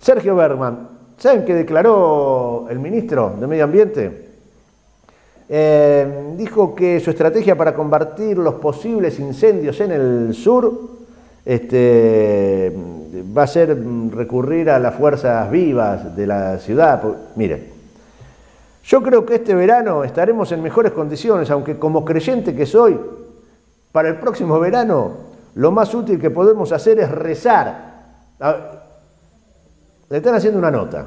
Sergio Berman, ¿saben qué declaró el ministro de Medio Ambiente? Eh, dijo que su estrategia para combatir los posibles incendios en el sur este, va a ser recurrir a las fuerzas vivas de la ciudad. Mire, yo creo que este verano estaremos en mejores condiciones, aunque como creyente que soy, para el próximo verano lo más útil que podemos hacer es rezar. Le están haciendo una nota.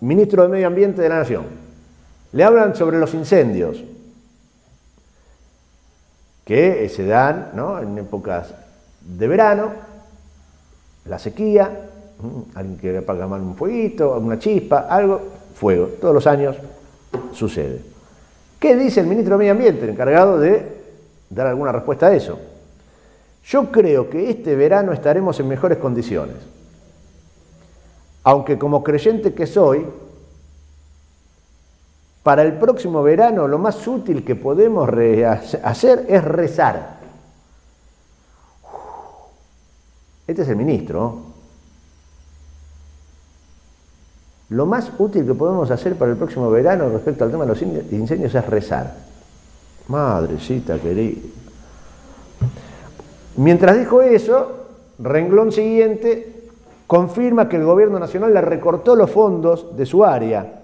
Ministro de Medio Ambiente de la Nación. Le hablan sobre los incendios que se dan en épocas de verano, la sequía, alguien que apaga mal un fueguito, una chispa, algo, fuego. Todos los años sucede. ¿Qué dice el ministro de Medio Ambiente, encargado de dar alguna respuesta a eso? Yo creo que este verano estaremos en mejores condiciones. Aunque como creyente que soy, para el próximo verano lo más útil que podemos hacer es rezar. Este es el ministro. Lo más útil que podemos hacer para el próximo verano respecto al tema de los incendios es rezar. Madrecita querida. Mientras dijo eso, renglón siguiente, confirma que el gobierno nacional le recortó los fondos de su área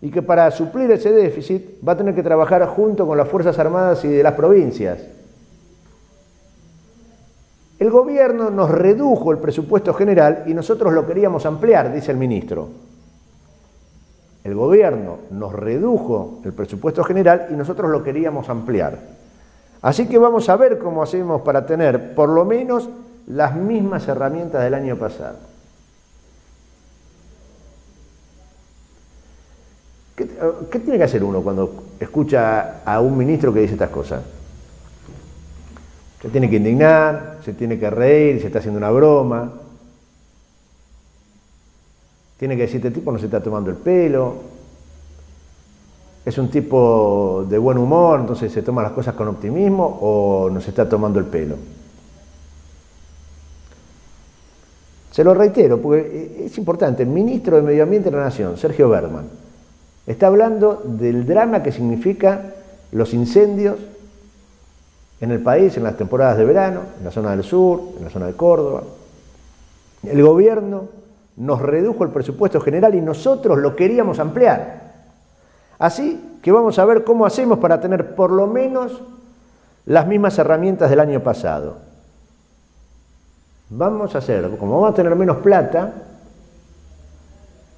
y que para suplir ese déficit va a tener que trabajar junto con las Fuerzas Armadas y de las provincias. El gobierno nos redujo el presupuesto general y nosotros lo queríamos ampliar, dice el ministro. El gobierno nos redujo el presupuesto general y nosotros lo queríamos ampliar. Así que vamos a ver cómo hacemos para tener por lo menos las mismas herramientas del año pasado. ¿Qué, tiene que hacer uno cuando escucha a un ministro que dice estas cosas? Se tiene que indignar, se tiene que reír, se está haciendo una broma. Tiene que decir, este tipo no se está tomando el pelo. Es un tipo de buen humor, entonces se toma las cosas con optimismo o no se está tomando el pelo. Se lo reitero, porque es importante, el ministro de Medio Ambiente de la Nación, Sergio Berman, Está hablando del drama que significa los incendios en el país en las temporadas de verano, en la zona del sur, en la zona de Córdoba. El gobierno nos redujo el presupuesto general y nosotros lo queríamos ampliar. Así que vamos a ver cómo hacemos para tener por lo menos las mismas herramientas del año pasado. Vamos a hacer, como vamos a tener menos plata,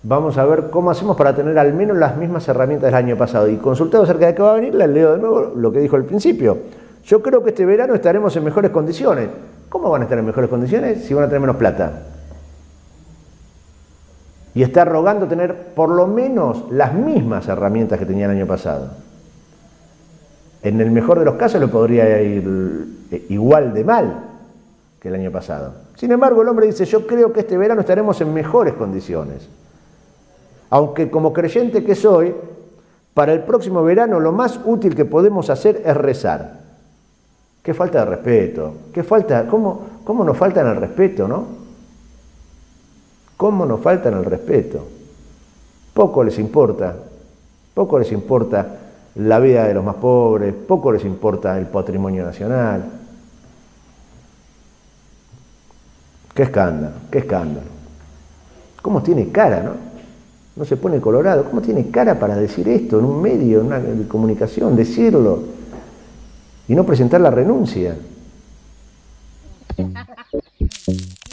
vamos a ver cómo hacemos para tener al menos las mismas herramientas del año pasado. Y consultado acerca de qué va a venir, les leo de nuevo lo que dijo al principio. Yo creo que este verano estaremos en mejores condiciones. ¿Cómo van a estar en mejores condiciones si van a tener menos plata? Y está rogando tener por lo menos las mismas herramientas que tenía el año pasado. En el mejor de los casos le podría ir eh, igual de mal que el año pasado. Sin embargo, el hombre dice, yo creo que este verano estaremos en mejores condiciones aunque como creyente que soy, para el próximo verano lo más útil que podemos hacer es rezar. Qué falta de respeto, qué falta, cómo, cómo nos faltan el respeto, ¿no? ¿Cómo nos faltan el respeto? Poco les importa, poco les importa la vida de los más pobres, poco les importa el patrimonio nacional. Qué escándalo, qué escándalo. ¿Cómo tiene cara, no? no se pone colorado. ¿Cómo tiene cara para decir esto en un medio, en una comunicación, decirlo y no presentar la renuncia?